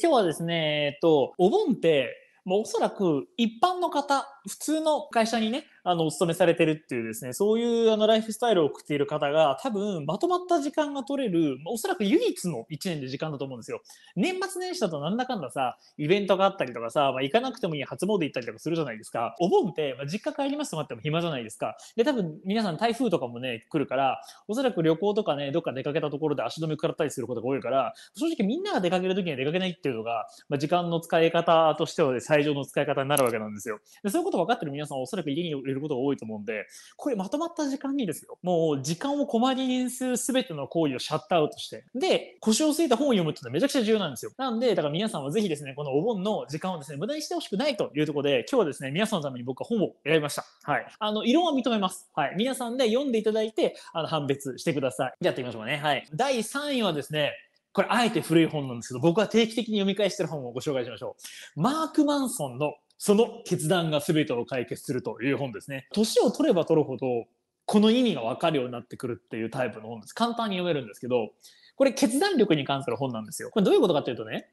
今日はですね、えっと、お盆って、もうおそらく一般の方、普通の会社にね、あの、お勤めされてるっていうですね、そういうあのライフスタイルを送っている方が、多分まとまった時間が取れる、おそらく唯一の1年で時間だと思うんですよ。年末年始だとなんだかんださ、イベントがあったりとかさ、まあ、行かなくてもいい初詣行ったりとかするじゃないですか。お盆って、まあ、実家帰りますとなっても暇じゃないですか。で、多分皆さん台風とかもね、来るから、おそらく旅行とかね、どっか出かけたところで足止め食らったりすることが多いから、正直みんなが出かけるときには出かけないっていうのが、まあ、時間の使い方としては、ね、最上の使い方になるわけなんですよ。でそういうこと分かってる皆さんはおそらく家にいることが多いと思うんで、これまとまった時間にですよ。もう時間を小切りにするすべての行為をシャットアウトして、で、腰を据えた本を読むってのはめちゃくちゃ重要なんですよ。なんで、だから皆さんはぜひですね、このお盆の時間をですね、無駄にしてほしくないというところで、今日はですね、皆さんのために僕は本を選びました。はい。あの、異論は認めます。はい。皆さんで読んでいただいて、あの、判別してください。じゃあやってみましょうね。はい。第3位はですね、これ、あえて古い本なんですけど、僕は定期的に読み返してる本をご紹介しましょう。マーク・マンソンのその決断が全てを解決するという本ですね。年を取れば取るほど、この意味が分かるようになってくるっていうタイプの本です。簡単に読めるんですけど、これ決断力に関する本なんですよ。これどういうことかっていうとね、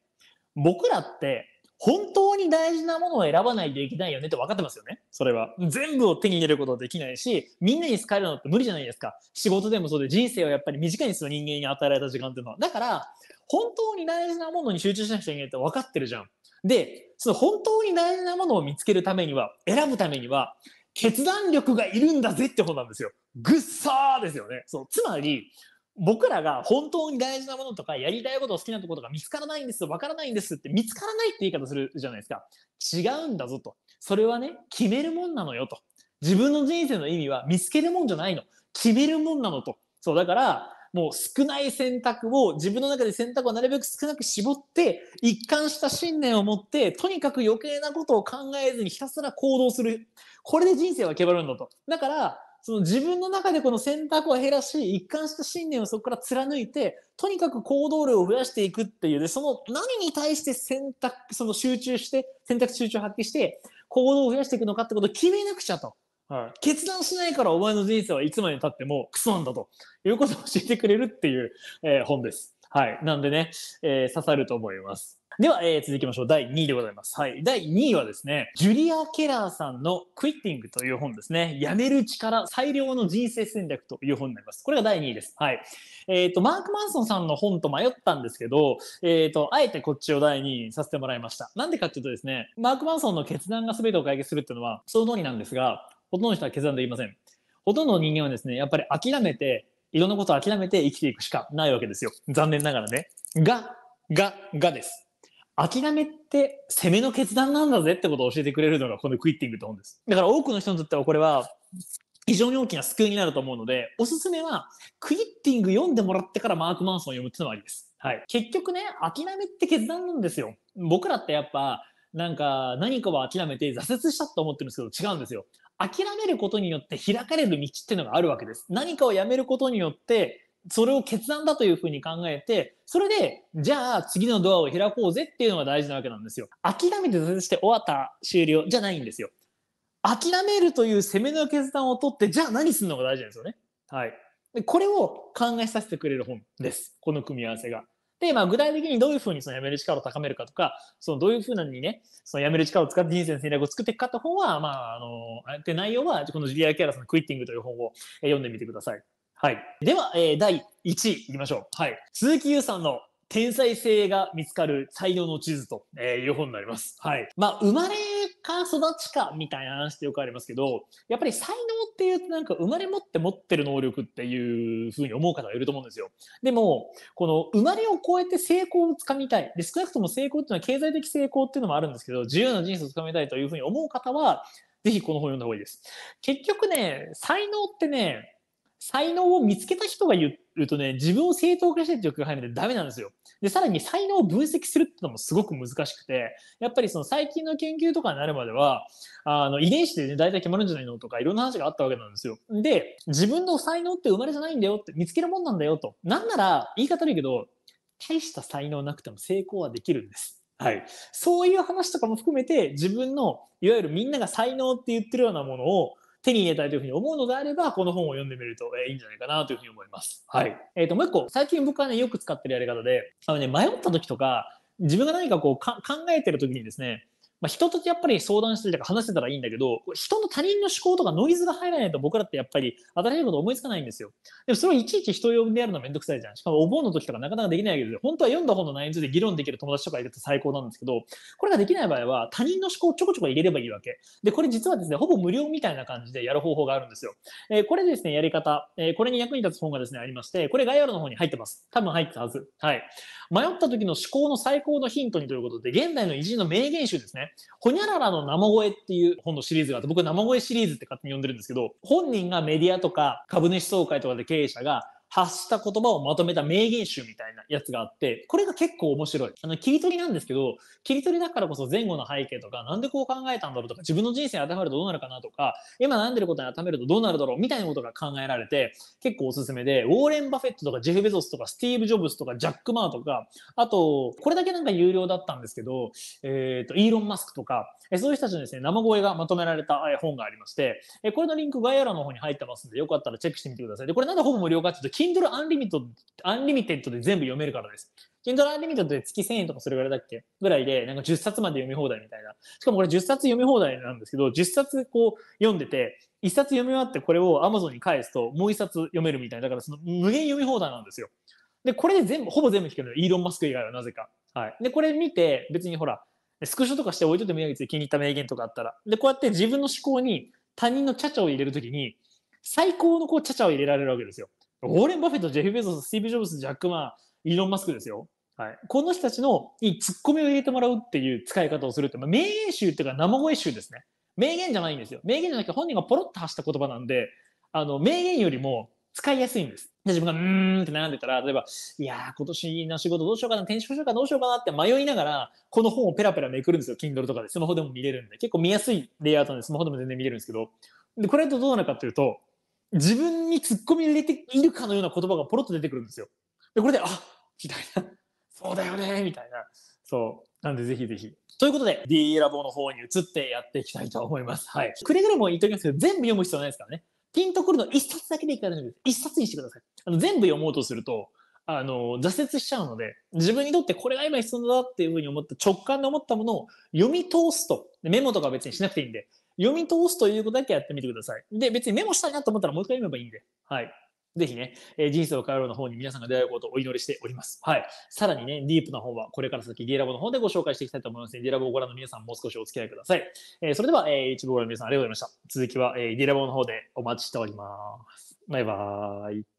僕らって本当大事なものを選ばないといけないよねって分かってますよね。それは。全部を手に入れることはできないし、みんなに使えるのって無理じゃないですか。仕事でもそうで人生をやっぱり短いんですよ、人間に与えられた時間っていうのは。だから、本当に大事なものに集中しなくちゃいけないって分かってるじゃん。で、その本当に大事なものを見つけるためには、選ぶためには、決断力がいるんだぜって本なんですよ。ぐっさーですよね。そう。つまり、僕らが本当に大事なものとか、やりたいこと、好きなとことが見つからないんです、わからないんですって、見つからないって言い方するじゃないですか。違うんだぞと。それはね、決めるもんなのよと。自分の人生の意味は見つけるもんじゃないの。決めるもんなのと。そう、だから、もう少ない選択を自分の中で選択をなるべく少なく絞って一貫した信念を持ってとにかく余計なことを考えずにひたすら行動するこれで人生は決まるんだとだからその自分の中でこの選択を減らし一貫した信念をそこから貫いてとにかく行動量を増やしていくっていうでその何に対して選択その集中して選択集中を発揮して行動を増やしていくのかってことを決めなくちゃと。はい、決断しないからお前の人生はいつまで経ってもクソなんだということを教えてくれるっていう、えー、本です。はい。なんでね、えー、刺さると思います。では、えー、続きましょう。第2位でございます。はい。第2位はですね、ジュリア・ケラーさんのクイッティングという本ですね。やめる力、最良の人生戦略という本になります。これが第2位です。はい。えっ、ー、と、マーク・マンソンさんの本と迷ったんですけど、えっ、ー、と、あえてこっちを第2位にさせてもらいました。なんでかっていうとですね、マーク・マンソンの決断が全てを解決するっていうのは、その通りなんですが、ほとんどの人は決断できません。ほとんどの人間はですね、やっぱり諦めて、いろんなことを諦めて生きていくしかないわけですよ。残念ながらね。が、が、がです。諦めって攻めの決断なんだぜってことを教えてくれるのがこのクイッティングって本です。だから多くの人にとってはこれは非常に大きな救いになると思うので、おすすめはクイッティング読んでもらってからマーク・マンソンを読むっていうのがありです。はい。結局ね、諦めって決断なんですよ。僕らってやっぱ、なんか何かを諦めて挫折したと思ってるんですけど違うんですよ。諦めることによって開かれる道っていうのがあるわけです。何かをやめることによってそれを決断だというふうに考えて、それで、じゃあ次のドアを開こうぜっていうのが大事なわけなんですよ。諦めて挫折して終わった終了じゃないんですよ。諦めるという攻めの決断を取って、じゃあ何するのが大事なんですよね。はい。でこれを考えさせてくれる本です。この組み合わせが。で、まあ、具体的にどういうふうにそのやめる力を高めるかとか、そのどういうふうなにね、そのやめる力を使って人生の戦略を作っていくかって本は、まあ、あの、で内容は、このジュリア・キャラさんのクイッティングという本を読んでみてください。はい。では、えー、第1位いきましょう。はい。鈴木優さんの天才性が見つかる才能の地図という本になります。はい。まあ、生まれか育ちかみたいな話ってよくありますけど、やっぱり才能っていうとなんか生まれ持って持ってる能力っていうふうに思う方がいると思うんですよ。でも、この生まれを超えて成功をつかみたい。で、少なくとも成功っていうのは経済的成功っていうのもあるんですけど、自由な人生をつかみたいというふうに思う方は、ぜひこの本を読んだ方がいいです。結局ね、才能ってね、才能を見つけた人が言うとね、自分を正当化してっていう考えでダメなんですよ。で、さらに才能を分析するってのもすごく難しくて、やっぱりその最近の研究とかになるまでは、あの、遺伝子でね、大体決まるんじゃないのとか、いろんな話があったわけなんですよ。で、自分の才能って生まれじゃないんだよって、見つけるもんなんだよと。なんなら、言い方悪いけど、大した才能なくても成功はできるんです。はい。そういう話とかも含めて、自分の、いわゆるみんなが才能って言ってるようなものを、手に入れたいというふうに思うのであれば、この本を読んでみると、えー、いいんじゃないかなというふうに思います。はい。えっ、ー、と、もう一個、最近僕はね、よく使ってるやり方で、あのね、迷った時とか、自分が何かこうか考えてる時にですね、まあ、人とやっぱり相談したりとか話してたらいいんだけど、人の他人の思考とかノイズが入らないと僕らってやっぱり新しいこと思いつかないんですよ。でもそれをいちいち人呼んでやるのめんどくさいじゃん。しかもお盆の時とかなかなかできないわけですよ。本当は読んだ本の内容について議論できる友達とかいると最高なんですけど、これができない場合は他人の思考をちょこちょこ入れればいいわけ。で、これ実はですね、ほぼ無料みたいな感じでやる方法があるんですよ。えー、これですね、やり方、えー、これに役に立つ本がですね、ありまして、これ概要欄の方に入ってます。多分入ってたはず。はい。迷った時の思考の最高のヒントにということで、現代の偉人の名言集ですね。ほにゃららの生声っていう本のシリーズがあって、僕生声シリーズって勝手に呼んでるんですけど、本人がメディアとか株主総会とかで経営者が発した言葉をまとめた名言集みたいなやつがあって、これが結構面白い。あの、切り取りなんですけど、切り取りだからこそ前後の背景とか、なんでこう考えたんだろうとか、自分の人生に当てはめるとどうなるかなとか、今悩んでることに当てはめるとどうなるだろうみたいなことが考えられて、結構おすすめで、ウォーレン・バフェットとかジェフ・ベゾスとかスティーブ・ジョブズとかジャック・マーとか、あと、これだけなんか有料だったんですけど、えっ、ー、と、イーロン・マスクとか、そういう人たちのですね、生声がまとめられた本がありまして、これのリンク概要欄の方に入ってますんで、よかったらチェックしてみてください。で、これなんでほぼ無料かっていうと、Kindle Unlimited アンリミテッドで全部読めるからです。Kindle Unlimited で月1000円とかそれぐらいだっけ？ぐらいで、なんか10冊まで読み放題みたいな。しかもこれ10冊読み放題なんですけど、10冊こう読んでて、1冊読み終わってこれを Amazon に返すともう1冊読めるみたいな。だからその無限読み放題なんですよ。で、これで全部、ほぼ全部聞けるのイーロン・マスク以外はなぜか。はい。で、これ見て、別にほら、スクショとかして置いといてもいいわけで。気に入った名言とかあったら。で、こうやって自分の思考に他人のチャチャを入れるときに、最高のこうチャチャを入れられるわけですよ。ウォーレン・バフェット、ジェフ・ベゾス、スティーブ・ジョブズ、ジャック・マー、イーロン・マスクですよ。はい。この人たちのにツッコミを入れてもらうっていう使い方をするって、まあ、名言集っていうか生声集ですね。名言じゃないんですよ。名言じゃなくて本人がポロッと発した言葉なんで、あの、名言よりも使いやすいんです。で、自分がうーんって悩んでたら、例えば、いやー、今年の仕事どうしようかな、転職しようかどうしようかなって迷いながら、この本をペラペラめくるんですよ。Kindle とかで。スマホでも見れるんで。結構見やすいレイアウトでスマホでも全然見れるんですけど。で、これだとどうなるかっていうと、自分に突っ込み入れているかのような言葉がポロッと出てくるんですよ。で、これで、あみたいな。そうだよねみたいな。そう。なんで、ぜひぜひ。ということで、D ラボの方に移ってやっていきたいと思います。はい。くれぐれも言っときますけど、全部読む必要ないですからね。ピンとくるの一冊だけでいいから大丈夫です。一冊にしてください。あの全部読もうとすると、あの、挫折しちゃうので、自分にとってこれが今必要だっていうふうに思った直感で思ったものを読み通すと。メモとか別にしなくていいんで、読み通すということだけやってみてください。で、別にメモしたいなと思ったらもう一回読めばいいんで。はい。ぜひね、えー、人生を変えるの方に皆さんが出会うことをお祈りしております。はい。さらにね、ディープな方はこれから先 D ラボの方でご紹介していきたいと思いますので、D ラボをご覧の皆さんもう少しお付き合いください。えー、それでは、えー、一部ご覧の皆さんありがとうございました。続きは、えー、D ラボの方でお待ちしております。バイバーイ。